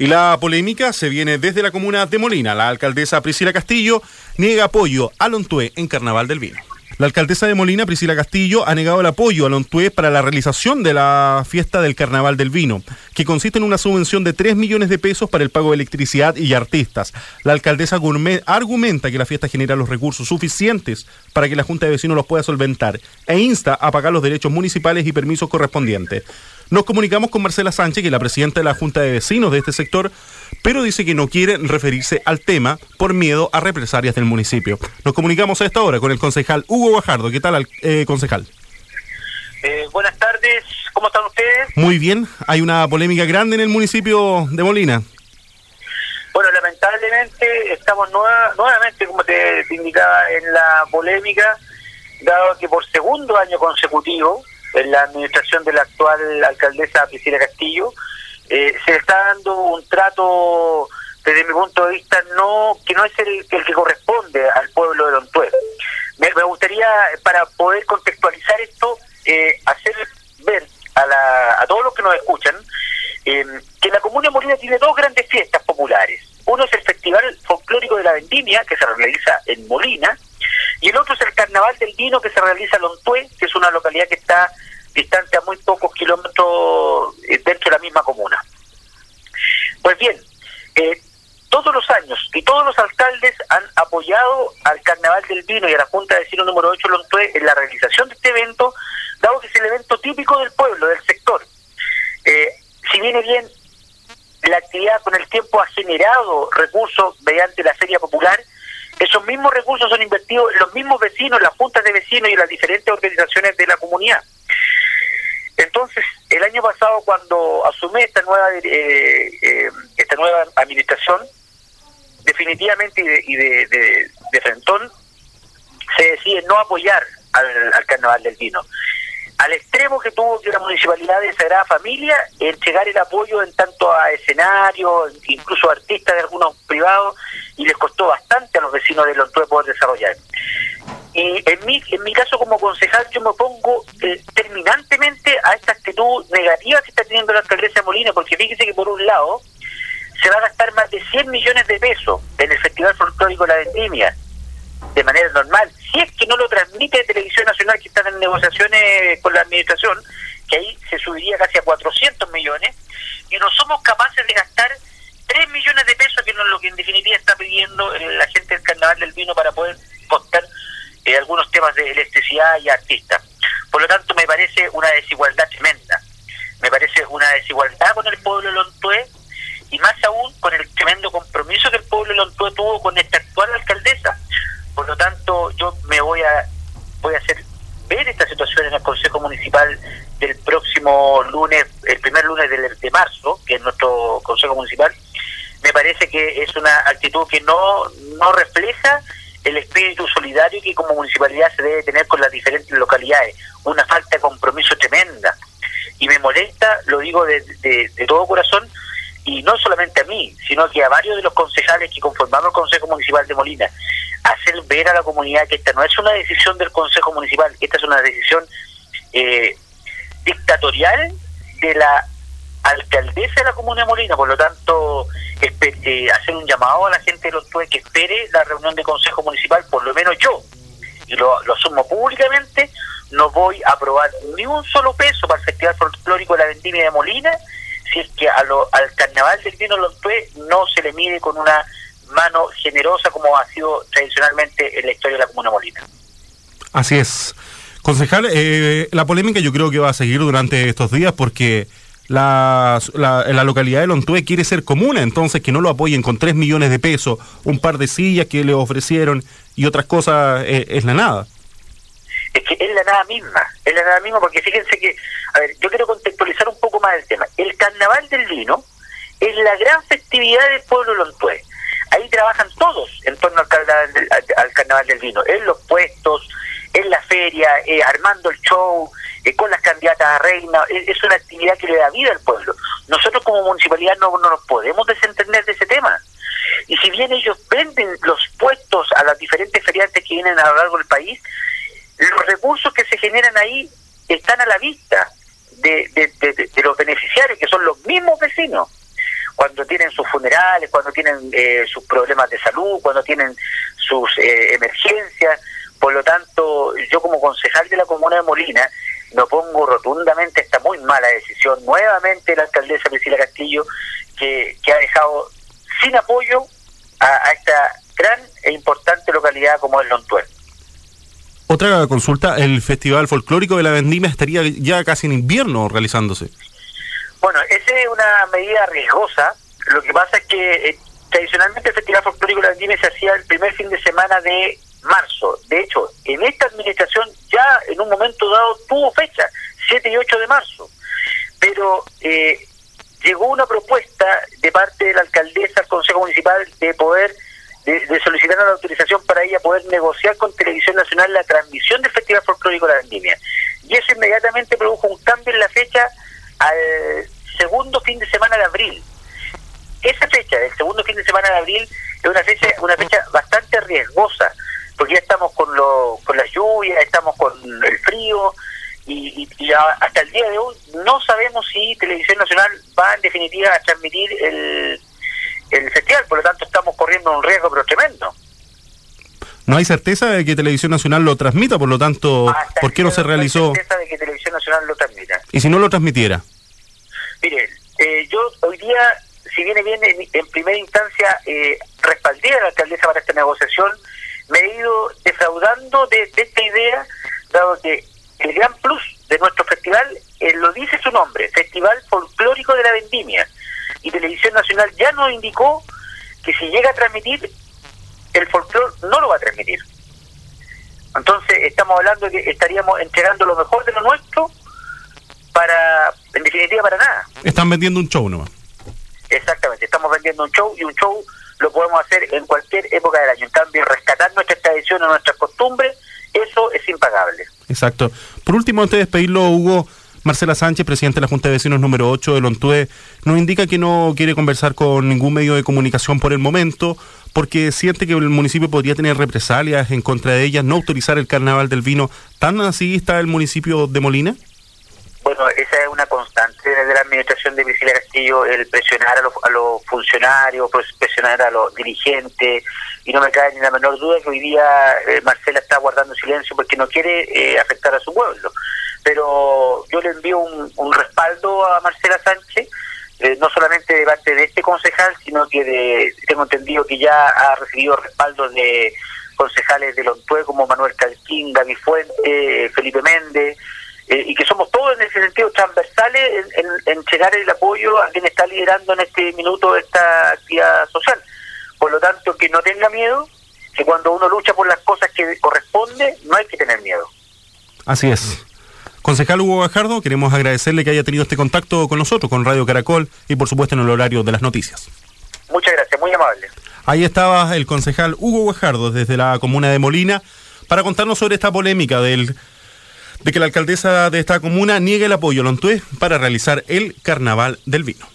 Y la polémica se viene desde la comuna de Molina. La alcaldesa Priscila Castillo niega apoyo a Lontué en Carnaval del Vino. La alcaldesa de Molina, Priscila Castillo, ha negado el apoyo a Lontué para la realización de la fiesta del Carnaval del Vino, que consiste en una subvención de 3 millones de pesos para el pago de electricidad y artistas. La alcaldesa Gourmet argumenta que la fiesta genera los recursos suficientes para que la Junta de Vecinos los pueda solventar e insta a pagar los derechos municipales y permisos correspondientes. Nos comunicamos con Marcela Sánchez, que es la presidenta de la Junta de Vecinos de este sector, pero dice que no quiere referirse al tema por miedo a represalias del municipio. Nos comunicamos a esta hora con el concejal Hugo Guajardo. ¿Qué tal, eh, concejal? Eh, buenas tardes, ¿cómo están ustedes? Muy bien, hay una polémica grande en el municipio de Molina. Bueno, lamentablemente estamos nuevamente, como te indicaba, en la polémica, dado que por segundo año consecutivo en la administración de la actual alcaldesa Priscila Castillo, eh, se está dando un trato, desde mi punto de vista, no que no es el, que corresponde al pueblo de Lontué. Me, me gustaría, para poder contextualizar esto, eh, hacer ver a, la, a todos los que nos escuchan eh, que la Comuna de Molina tiene dos grandes fiestas populares. Uno es el Festival Folclórico de la Vendimia, que se realiza en Molina, y el otro es el Carnaval del Vino que se realiza en Lontué, que es una localidad que está distante a muy pocos kilómetros eh, dentro de la misma comuna. Pues bien, eh, todos los años y todos los alcaldes han apoyado al Carnaval del Vino y a la Junta de Vecinos número 8 Lontué en la realización de este evento, dado que es el evento típico del pueblo, del sector. Eh, si viene bien, la actividad con el tiempo ha generado recursos mediante la Feria Popular, esos mismos recursos son invertidos en los mismos vecinos, las juntas de vecinos y las diferentes organizaciones de la comunidad. Entonces, el año pasado cuando asumí esta nueva eh, eh, esta nueva administración, definitivamente y de, de, frentón, se decide no apoyar al, al, Carnaval del Vino. Al extremo que tuvo que la Municipalidad de Sagrada Familia entregar el apoyo en tanto a escenarios, incluso a artistas de algunos privados, y les costó bastante a los vecinos de Lontúe poder desarrollar. Y en mi, en mi caso como concejal yo me opongo eh, terminantemente a esta actitud negativa que está teniendo la alcaldesa Molina, porque fíjese que por un lado se va a gastar más de 100 millones de pesos Folclórico La Vendimia, de manera normal, si es que no lo transmite Televisión Nacional que están en negociaciones con la administración, que ahí se subiría casi a 400 millones, y no somos capaces de gastar 3 millones de pesos, que es lo que en definitiva está pidiendo la gente del Carnaval del Vino para poder costar eh, algunos temas de electricidad y artistas. Por lo tanto, me parece una desigualdad tremenda. Me parece una desigualdad con el pueblo Lontué y más aún con el tremendo compromiso que el pueblo de tuvo con esta actual alcaldesa. Por lo tanto, yo me voy a voy a hacer ver esta situación en el Consejo Municipal del próximo lunes, el primer lunes de, de marzo, que es nuestro Consejo Municipal. Me parece que es una actitud que no, no refleja el espíritu solidario que como municipalidad se debe tener con las diferentes localidades. Una falta de compromiso tremenda. Y me molesta, lo digo de, de, todo corazón, y no solamente a mí, sino que a varios de los concejales que conformamos el Consejo Municipal de Molina, hacer ver a la comunidad que esta no es una decisión del Consejo Municipal, esta es una decisión eh, dictatorial de la alcaldesa de la Comuna de Molina, por lo tanto, eh, hacer un llamado a la gente de los tues que espere la reunión de Consejo Municipal, por lo menos yo, y lo, lo asumo públicamente, no voy a aprobar ni un solo peso para el Festival Folclórico de la Vendimia de Molina, si es que a lo, al Carnaval del Vino Lontué no se le mide con una mano generosa como ha sido tradicionalmente en la historia de la Comuna Molina. Así es. Concejal, eh, la polémica yo creo que va a seguir durante estos días porque la, la, localidad de Lontué quiere ser comuna, entonces que no lo apoyen con 3 millones de pesos, un par de sillas que le ofrecieron y otras cosas eh, es la nada. Es que es la nada misma, es la nada misma porque fíjense que, a ver, yo quiero contextualizar un poco más el tema. El carnaval del vino es la gran festividad del pueblo Lontué. Ahí trabajan todos en torno al carnaval del, al carnaval del vino, en los puestos, en la feria, eh, armando el show, eh, con las candidatas a reina, es, una actividad que le da vida al pueblo. Nosotros como municipalidad no, no nos podemos desentender de ese tema. Y si bien ellos venden los puestos a las diferentes feriantes que vienen a lo largo del país, los recursos que se generan ahí están a la vista de, de, los beneficiarios, que son los mismos vecinos. cuando tienen sus funerales, cuando tienen eh, sus problemas de salud, cuando tienen sus eh, emergencias. Por lo tanto, yo como concejal de la comuna de Molina, me opongo rotundamente a esta muy mala decisión. Nuevamente la alcaldesa Priscila Castillo, que, ha dejado sin apoyo a, esta gran e importante localidad como es Lontuel. Otra consulta, el Festival Folclórico de la Vendimia estaría ya casi en invierno realizándose. Bueno, esa es una medida riesgosa. Lo que pasa es que eh, tradicionalmente el Festival Folclórico de la Vendimia se hacía el primer fin de semana de marzo. De hecho, en esta administración ya en un momento dado tuvo fecha, 7 y 8 de marzo. Pero eh, llegó una propuesta de parte de la alcaldesa al Consejo Municipal de poder, de, solicitar una autorización para ella con Televisión Nacional la transmisión del Festival Folclórico de la Vendimia. Y eso inmediatamente produjo un cambio en la fecha al segundo fin de semana de abril. Esa fecha, el segundo fin de semana de abril, es una fecha, una fecha bastante riesgosa, porque ya estamos con, lo, con las lluvias, estamos con el frío, y, hasta el día de hoy no sabemos si Televisión Nacional va en definitiva a transmitir el, el festival, por lo tanto estamos corriendo un riesgo pero tremendo. No hay certeza de que Televisión Nacional lo transmita, por lo tanto, ¿por qué no se realizó? No hay certeza de que Televisión Nacional lo transmita. ¿Y si no lo transmitiera? Mire, eh, yo hoy día, si viene bien, en, primera instancia, eh, respaldé a la alcaldesa para esta negociación, me he ido defraudando de esta idea, dado que el gran plus de nuestro festival eh, lo dice su nombre, Festival Folclórico de la Vendimia. Y Televisión Nacional ya nos indicó que si llega a transmitir, el folclore no lo va a transmitir. Entonces estamos hablando de que estaríamos entregando lo mejor de lo nuestro para, en definitiva, para nada. Están vendiendo un show nomás. Exactamente, estamos vendiendo un show y un show lo podemos hacer en cualquier época del año. En cambio, rescatar nuestras tradiciones, nuestras costumbres, eso es impagable. Exacto. Por último, antes de despedirlo, Hugo, Marcela Sánchez, presidente de la Junta de Vecinos número 8 de Lontue, nos indica que no quiere conversar con ningún medio de comunicación por el momento, porque siente que el municipio podría tener represalias en contra de ellas, no autorizar el carnaval del vino. ¿Tan así está el municipio de Molina? Bueno, esa es una constante de la administración de Priscila Castillo, el presionar a los, a los funcionarios, pues, presionar a los dirigentes, y no me cae ni la menor duda que hoy día eh, Marcela está guardando silencio porque no quiere eh, afectar a su pueblo. Pero yo le envío un, respaldo a Marcela Sánchez, eh, no solamente de parte de este concejal, sino que de, tengo entendido que ya ha recibido respaldo de concejales de Lontue como Manuel Calquín, Gaby Fuente, Felipe Méndez, y que somos todos en ese sentido transversales en, en, entregar el apoyo a quien está liderando en este minuto esta actividad social. Por lo tanto, que no tenga miedo, que cuando uno lucha por las cosas que corresponde, no hay que tener miedo. Así es. Concejal Hugo Gajardo, queremos agradecerle que haya tenido este contacto con nosotros, con Radio Caracol y por supuesto en el horario de las noticias. Muchas gracias, muy amable. Ahí estaba el concejal Hugo Gajardo desde la comuna de Molina para contarnos sobre esta polémica del, de que la alcaldesa de esta comuna niegue el apoyo a Lontué para realizar el Carnaval del Vino.